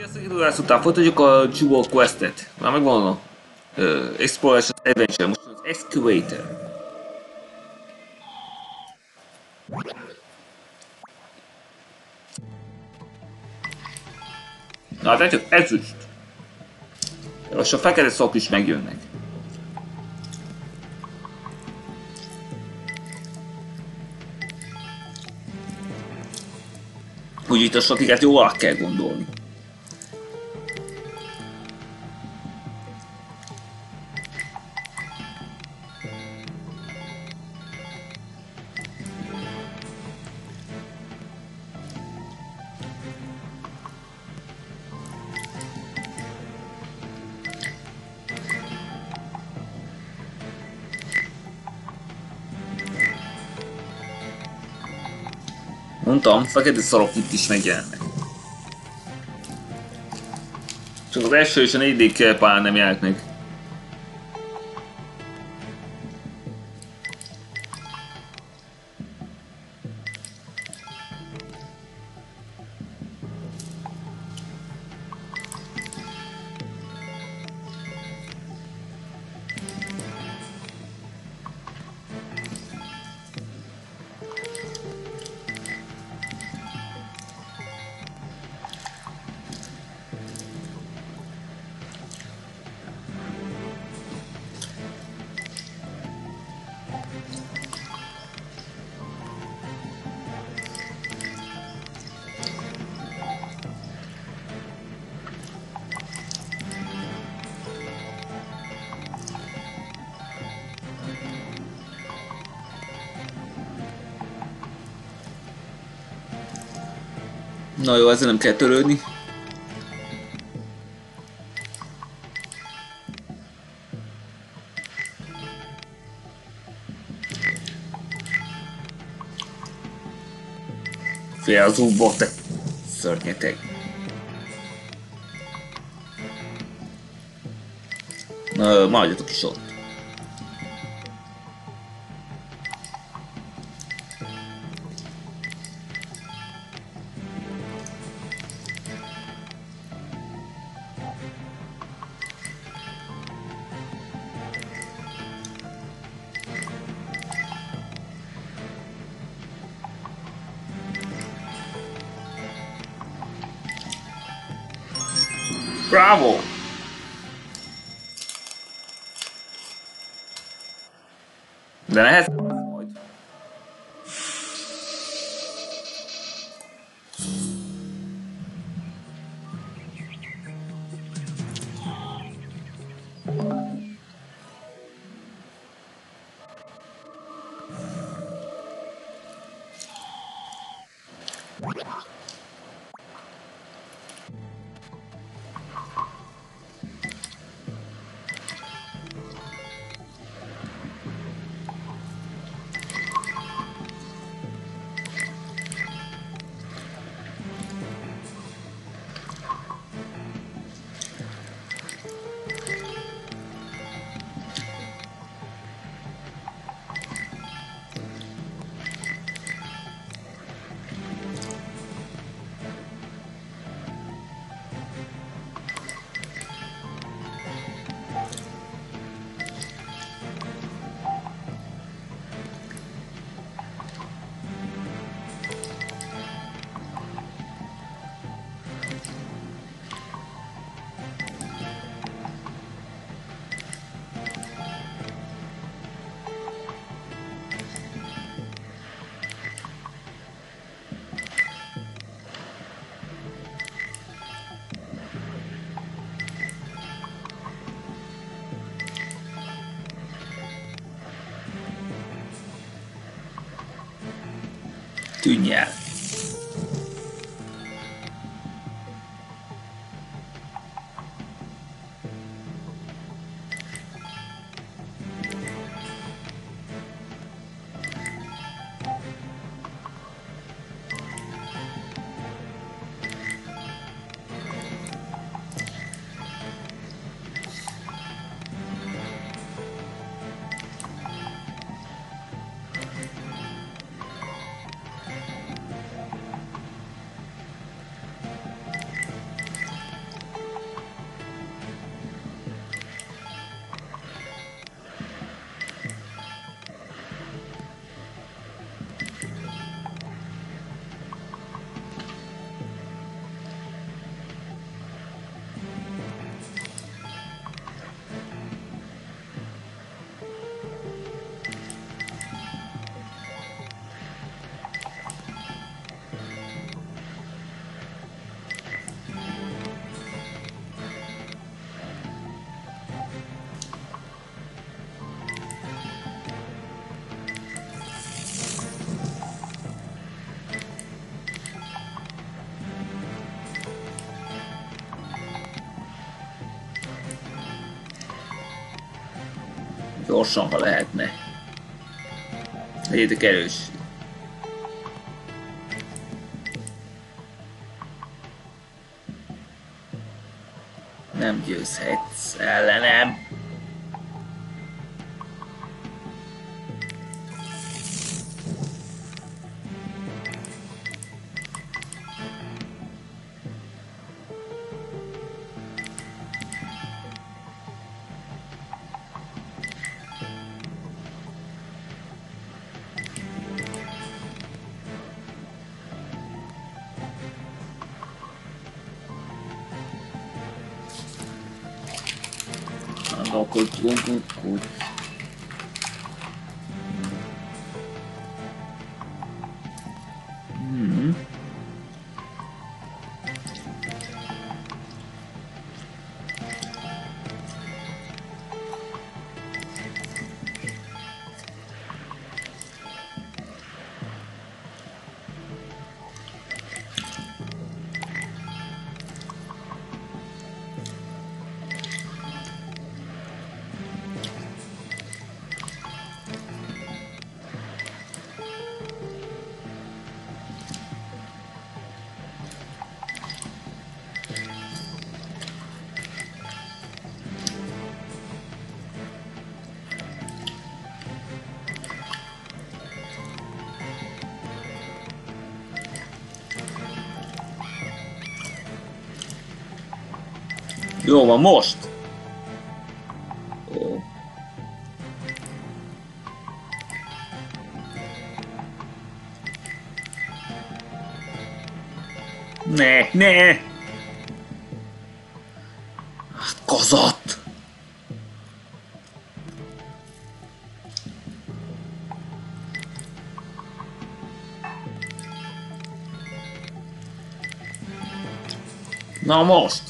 Sziasztok, időrász után folytatjuk a Jewel Quest-et. Már megvan a uh, Exploration Adventure, most az Excavator. Na, hát csak ezüst. Most a fekete szok is megjönnek. Úgy itt a sokiket jól át kell gondolni. Mondtam, fekete szarok itt is megjelennek. Csak az első és a negyedik pályán nem jelent meg. Jó, ezzel nem kell törődni. Fél az útból, te szörnyeteg. Na, maradjatok is ott. Tűnj el! Gyorsan, ha lehetne. Legyetek erős. Nem győzhetsz ellenem. Jó van, most! Ó. Ne, ne! Hát kazat! Na most!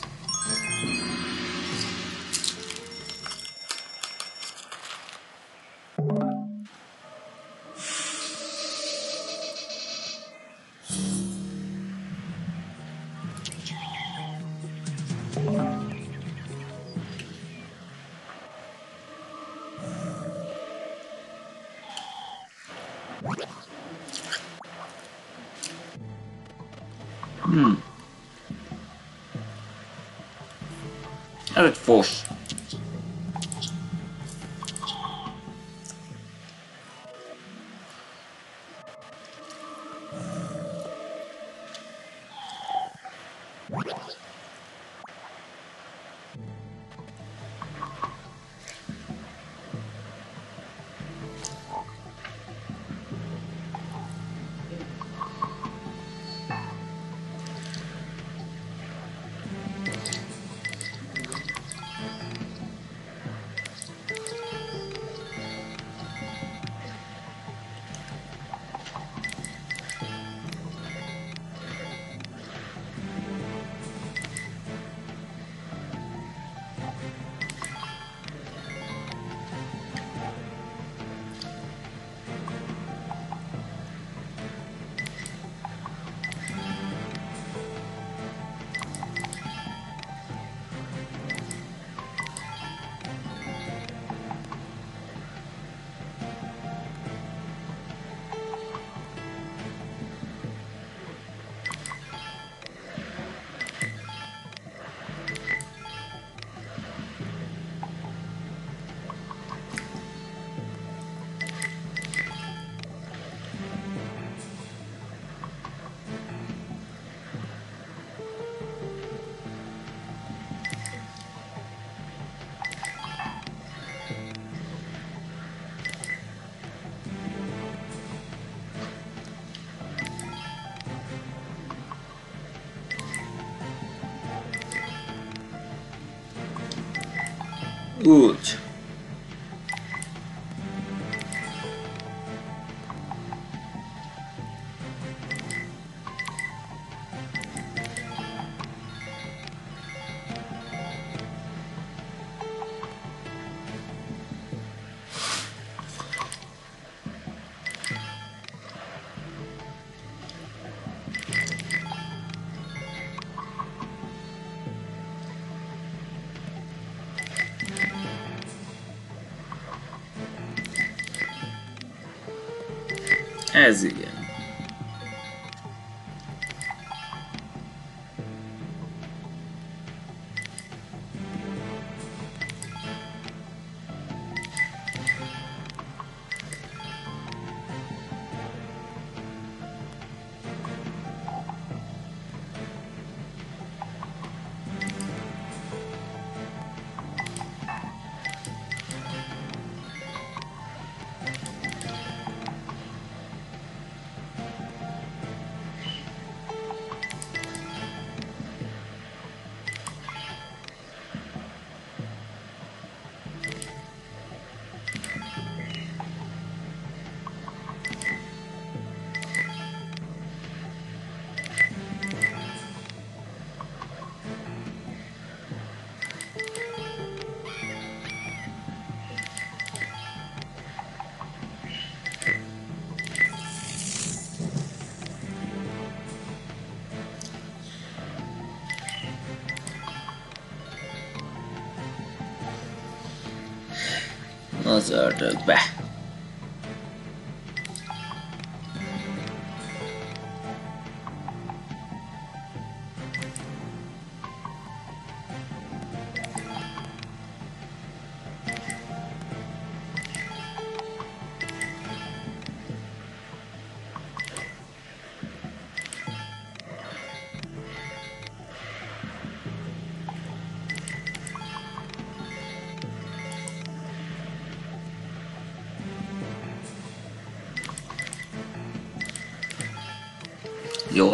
Úgy. Az ördögbe.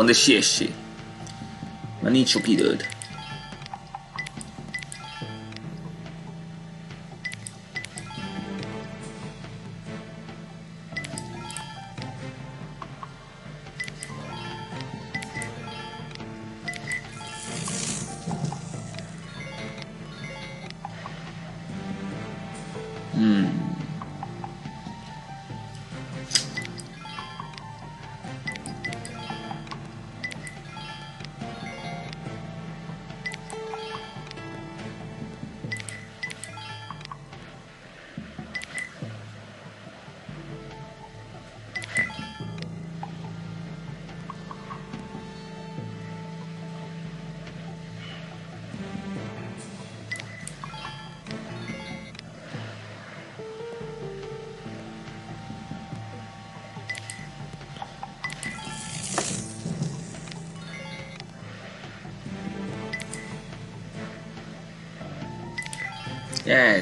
De siessé. Mert nincs sok időd.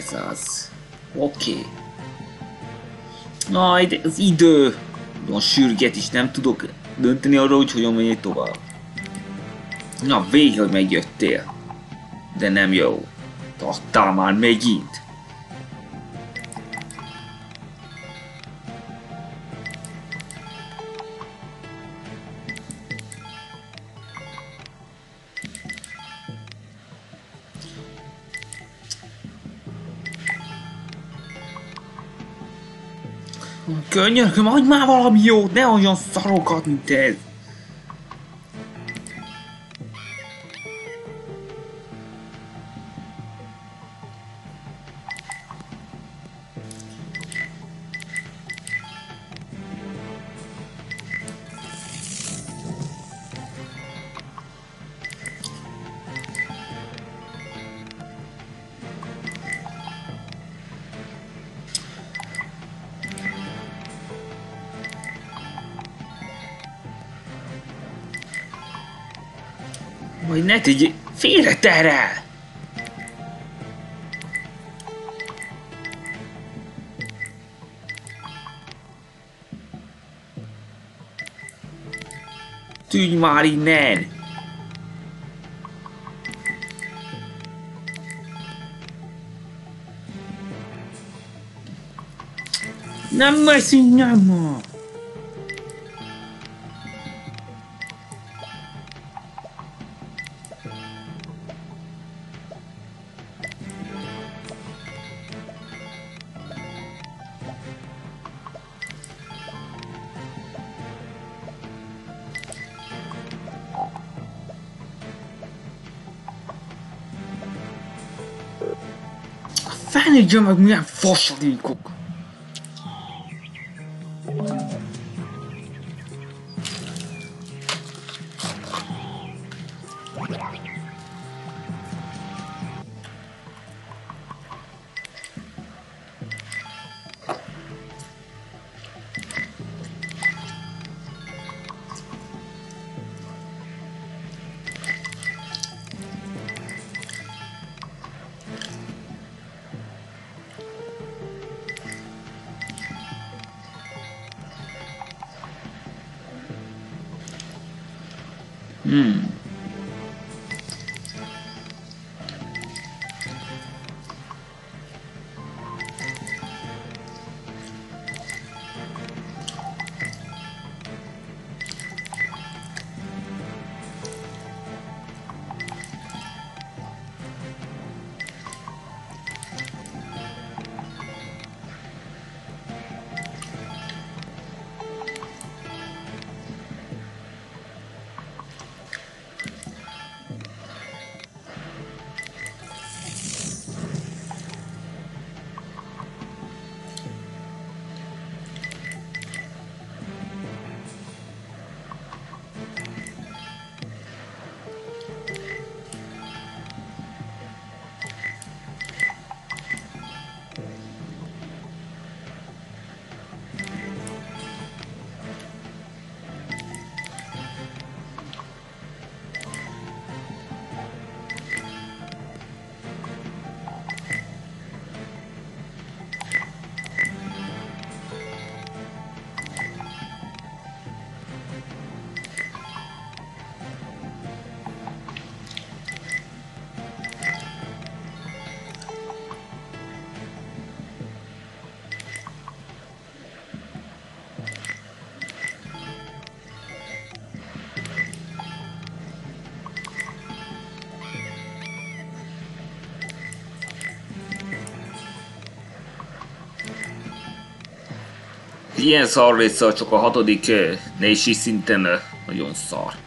Ez az. Oké. Okay. Ide- az idő. Nagyon sürget is, nem tudok dönteni arról, hogy hogyan menjek tovább. Na, végre megjöttél. De nem jó. Adtál már megint. Könyörgöm, adj már valami jót, ne olyan szarokat, mint ez. Ne tegy, félre terel! Tűnj már innen! Nem mesz innen ma! Annie Jump, ik moet naar Fossil die kok. Hmm. Ilyen szar része csak a hatodik eh, nehézség szinten eh, nagyon szar.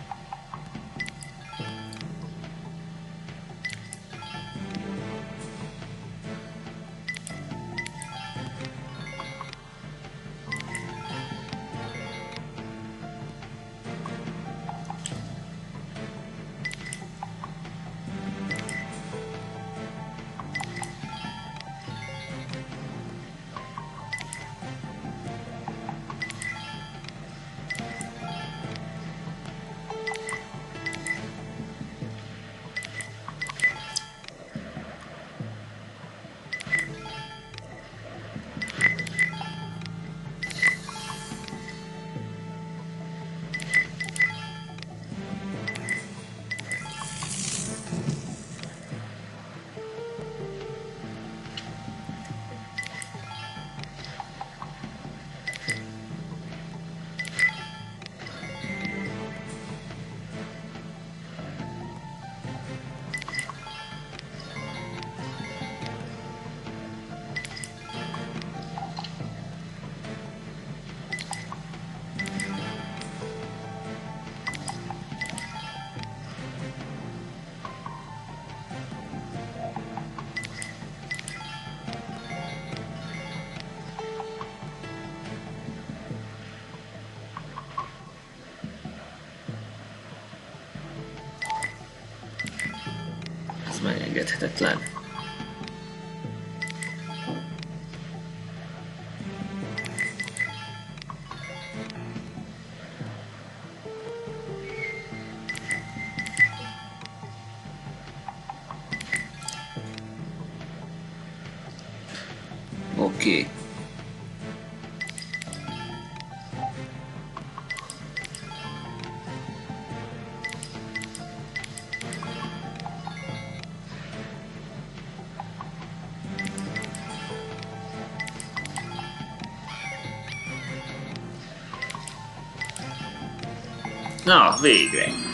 Oké. Na, végre.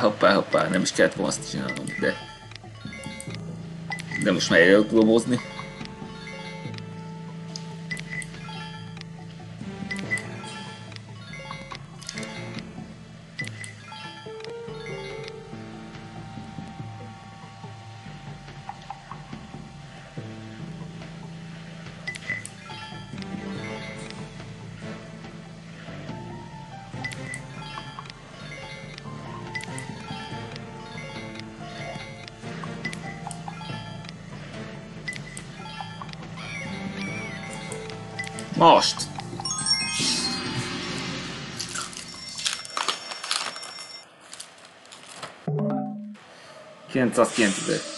Hoppá, hoppá, nem is kellett volna azt csinálnom, de... De most már el tudom Szóval az 9000.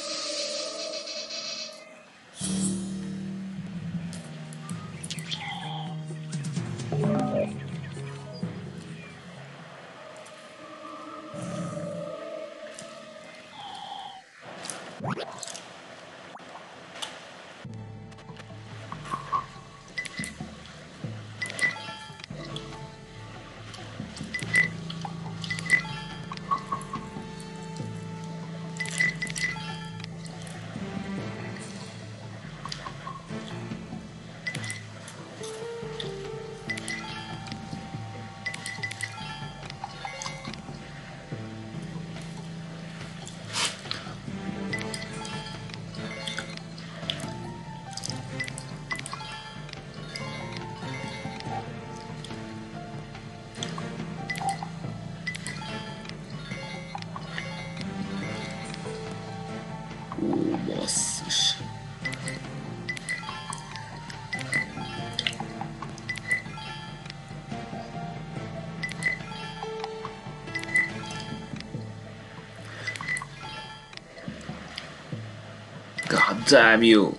time you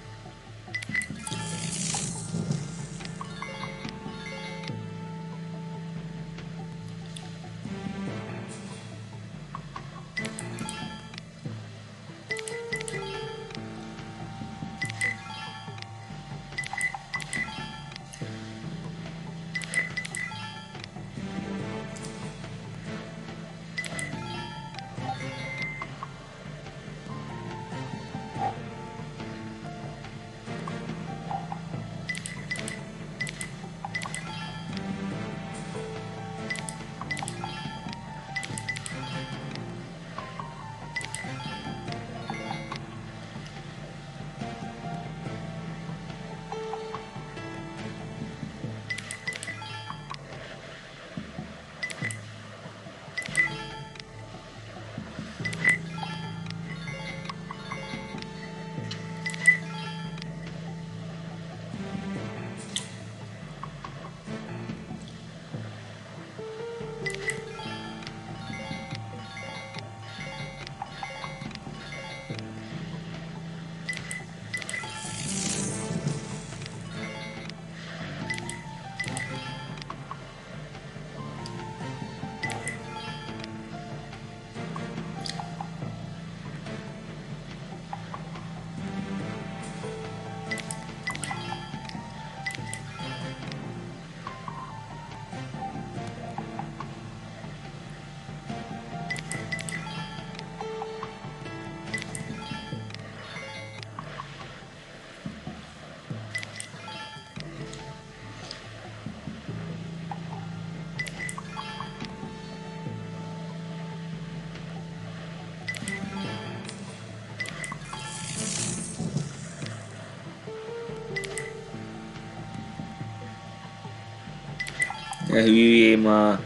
Ne hülyél már.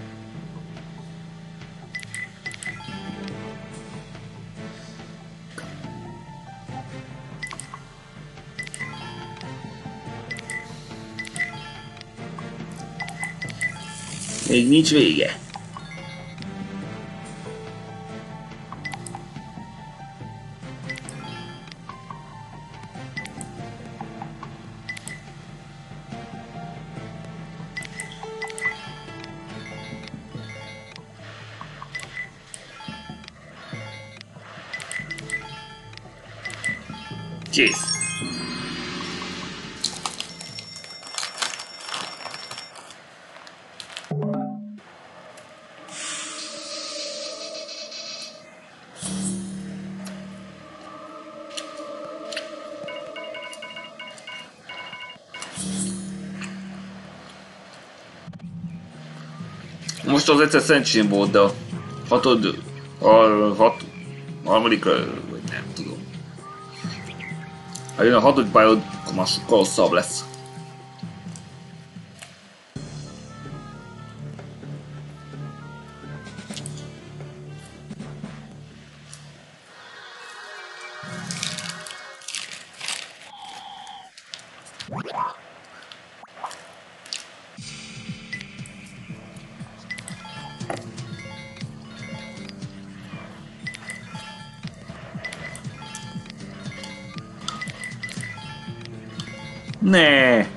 Még nincs vége. Diz. Most az egyszer Szent Simbó, de hatod, a, hat, harmadik Ha jön a hatodik pályod, akkor már sokkal hosszabb lesz. Ne.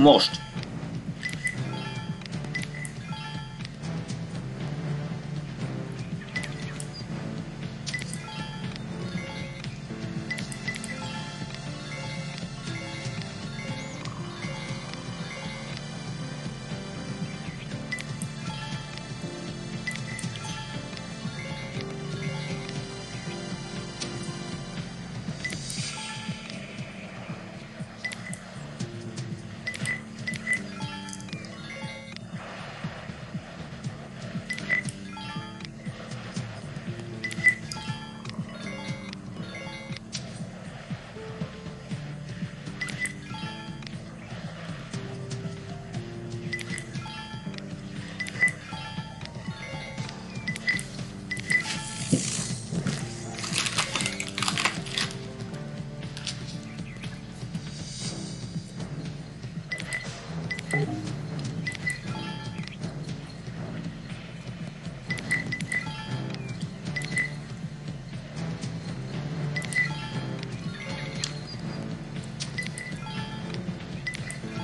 Most.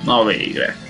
Na végre.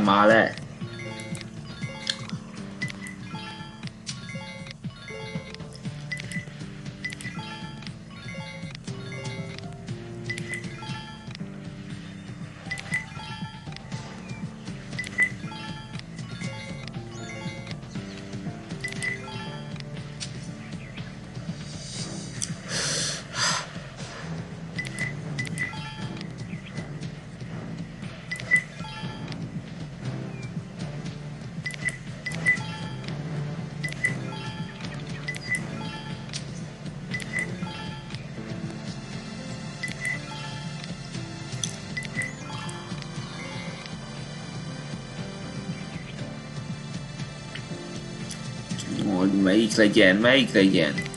Állj már le! Make again. make again.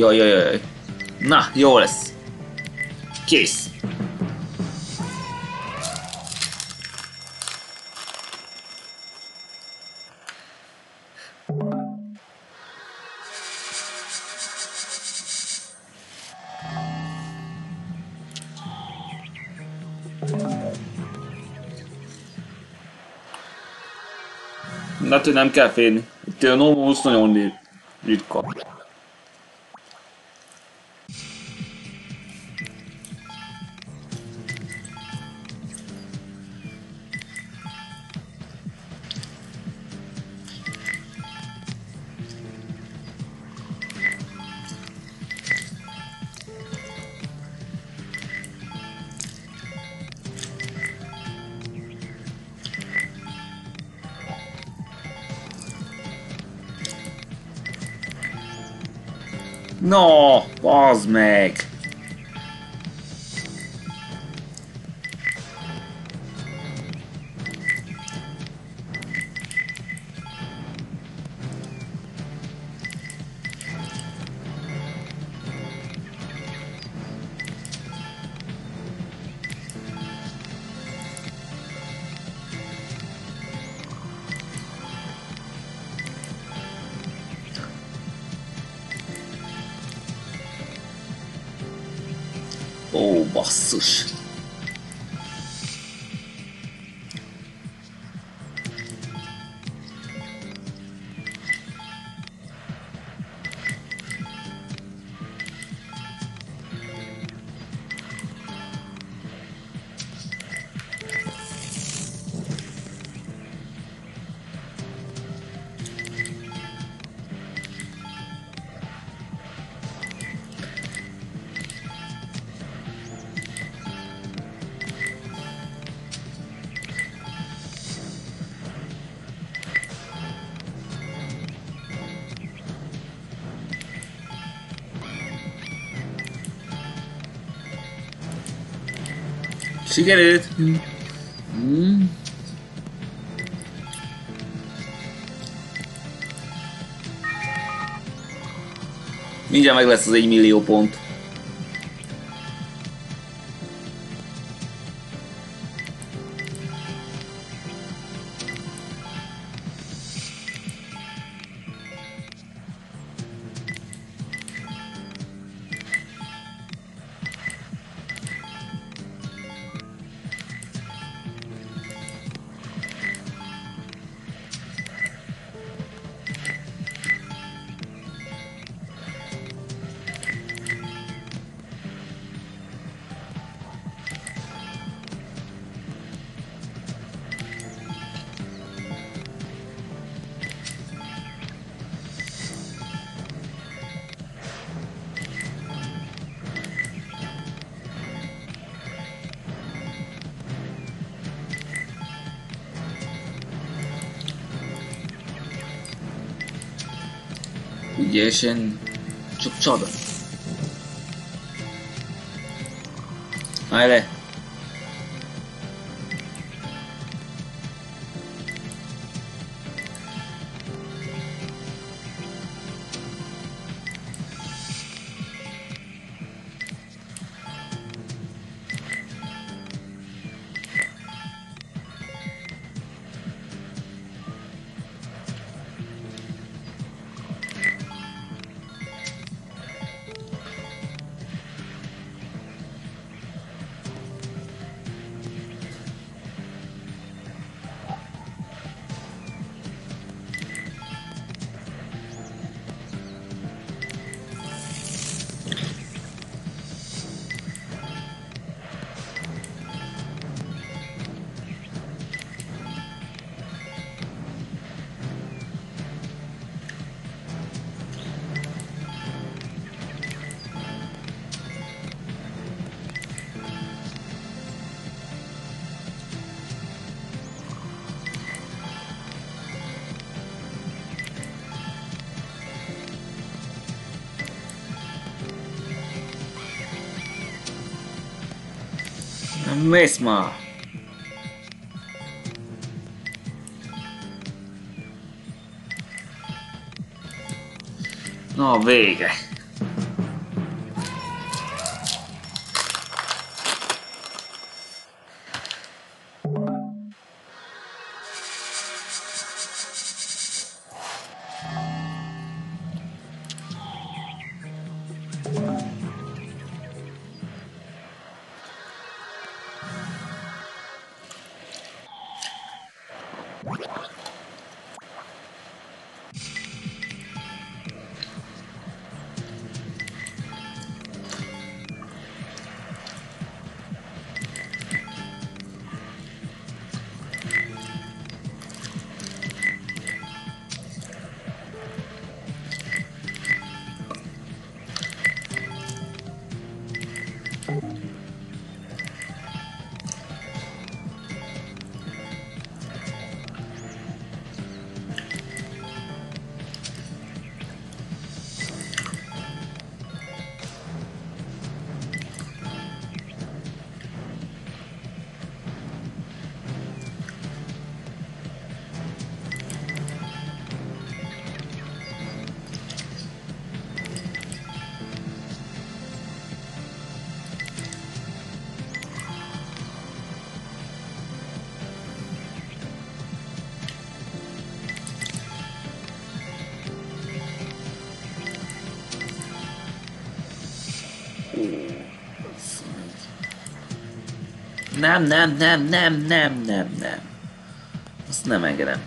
Jaj, jaj, jaj. Na, jó lesz. Kész. Te nem kell félni. Itt a Nomus nagyon ritka. No, bazd meg! Ó, basszus. Sikerült! Mm. Mindjárt meg lesz az egy millió pont. Ügyesen. Csak csoda. Állj már! Na, vége. Nem, nem, nem, nem, nem, nem, nem. Azt nem engedem.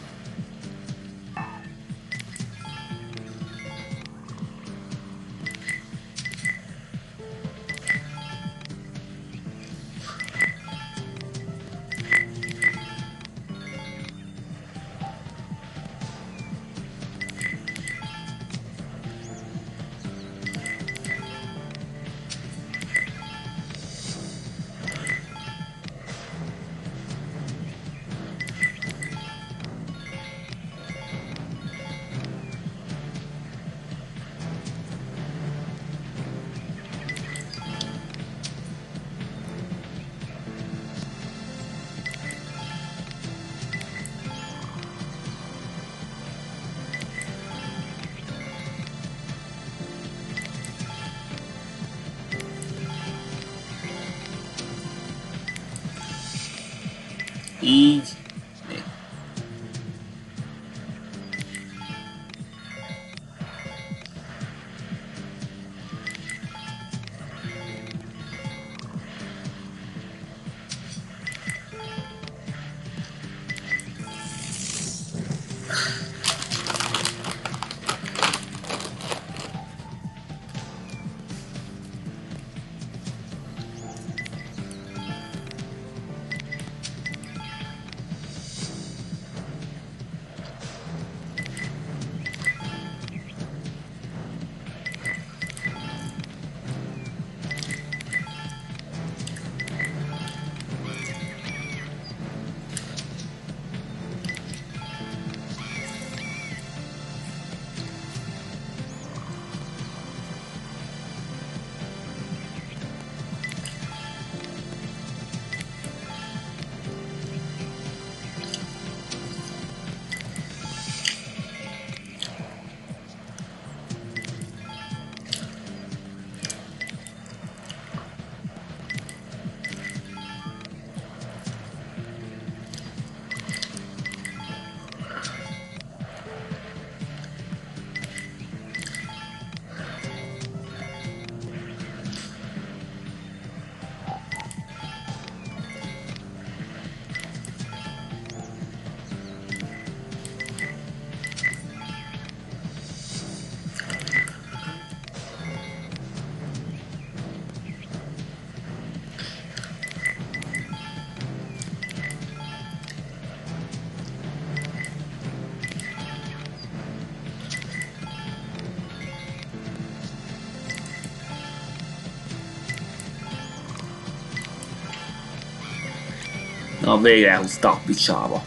Na, végre elhúzta a picsába.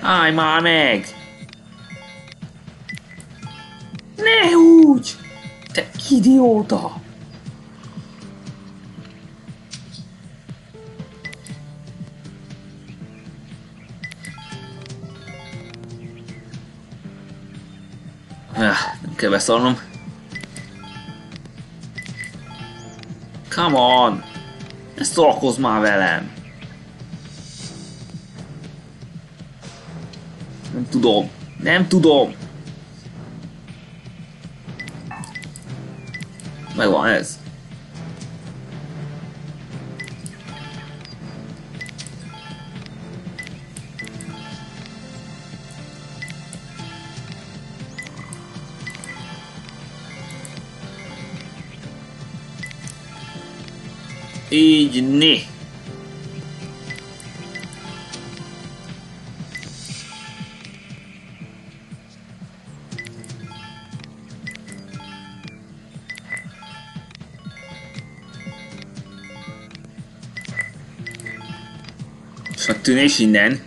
Állj már meg! Ne úgy! Te idióta! Beszarnom. Come on! Ne szolkozz már velem! Nem tudom. Nem tudom. Megvan ez. Így né. És a tűnés innen.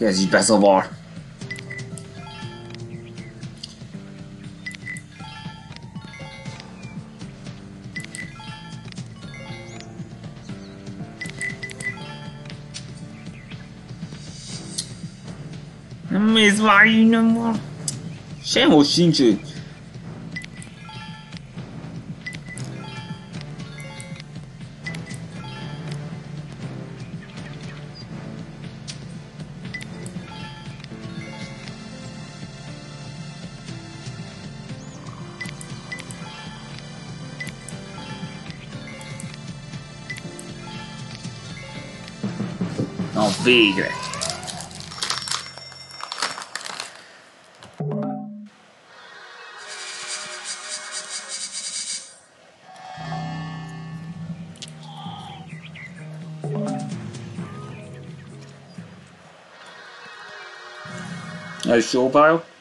Ez is bezavar. Nem mész már innen van. Sehol sincs ő. Na végre! Ez jó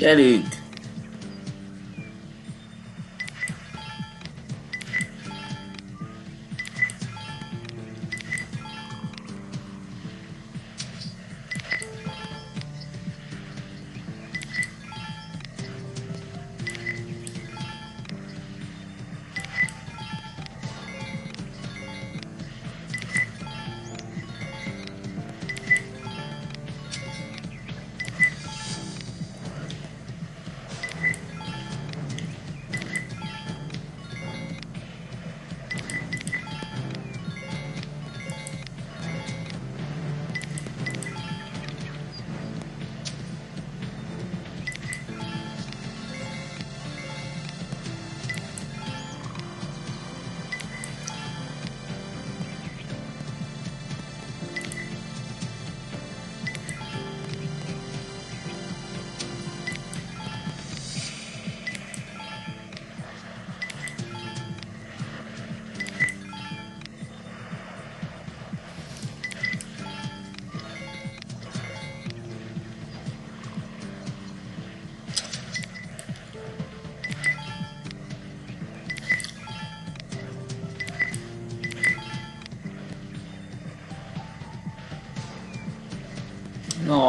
pálya.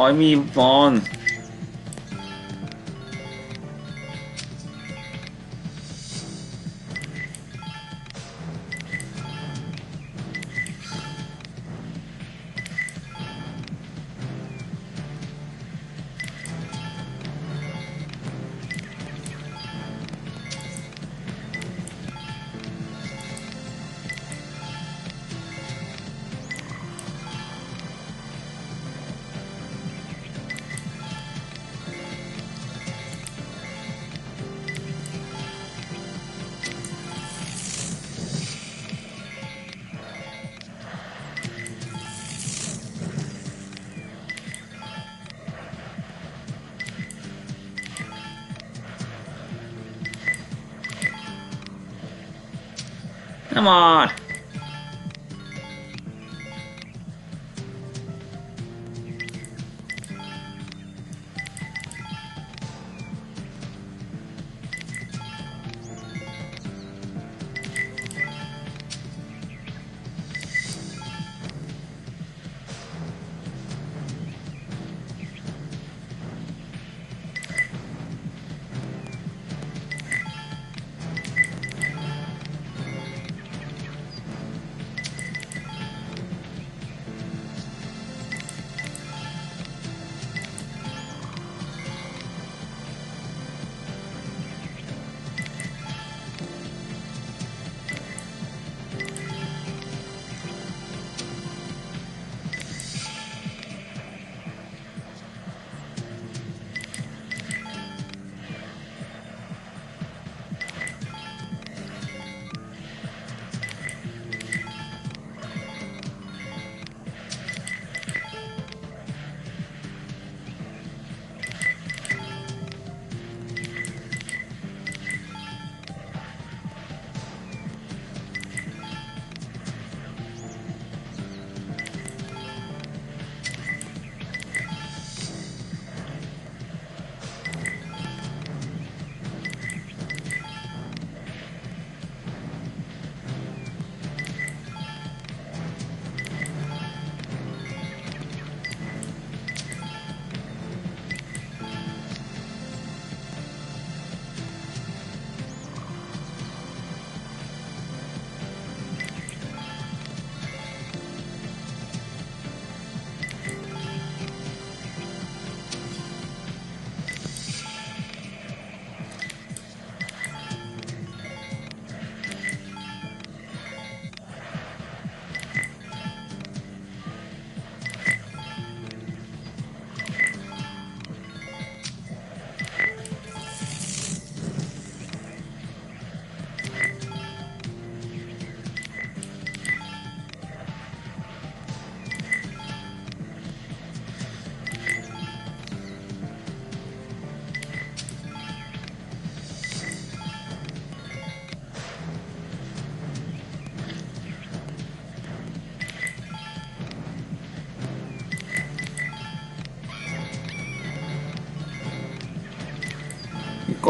Gyerünk! Jaj, mi Come on!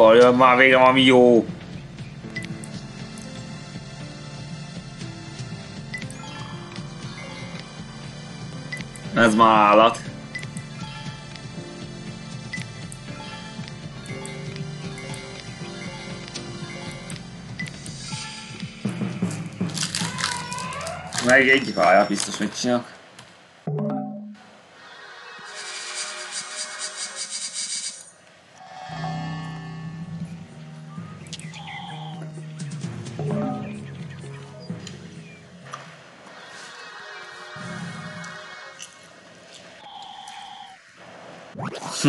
Mikor jön már végre valami jó? Ez már állat. Meg egy pályát biztos megcsinálok. Állj!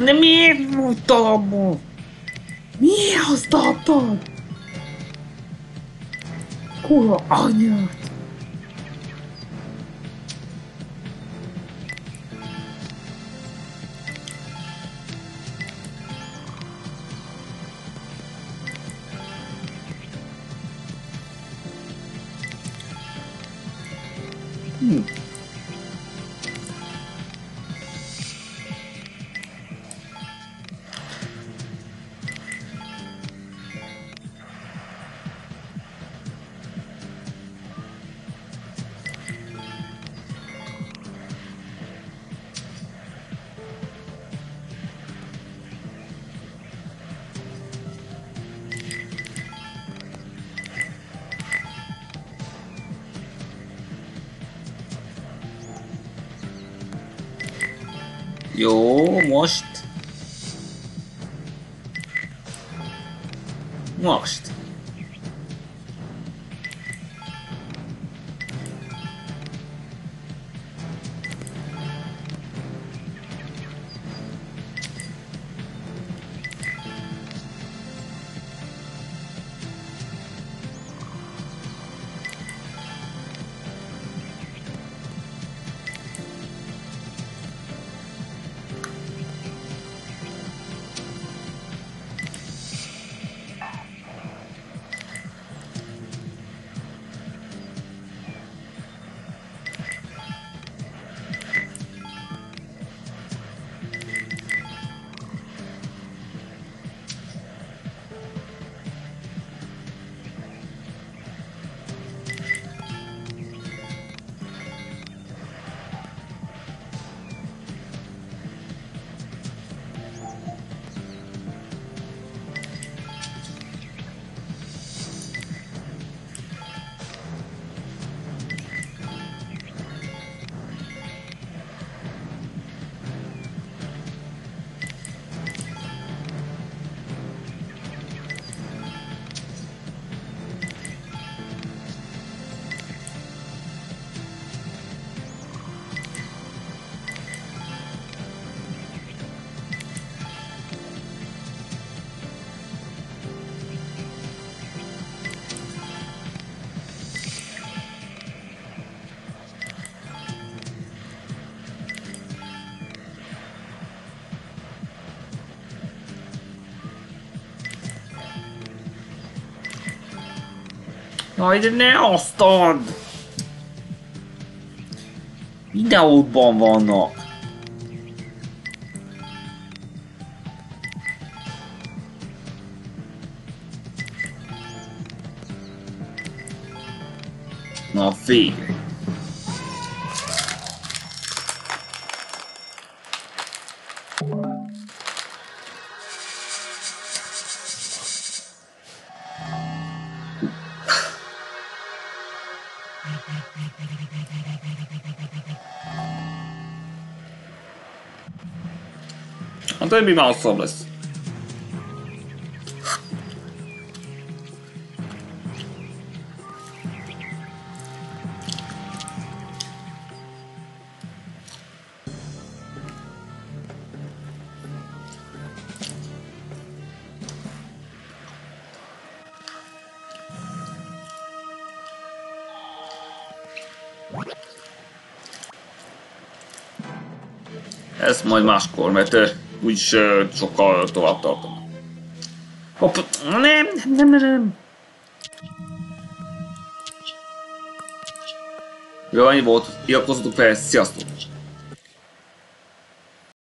На мою тому. Мио стопом. Кула, а нет. Hmm. Jó, most. Most. Jaj, de ne add! Videóban vannak. Többi már hosszabb lesz. Ezt majd máskor, mert úgyis sokkal tovább tartom. Hopp, nem, nem, nem, nem. Jó, annyi volt. Iratkozzatok fel, sziasztok!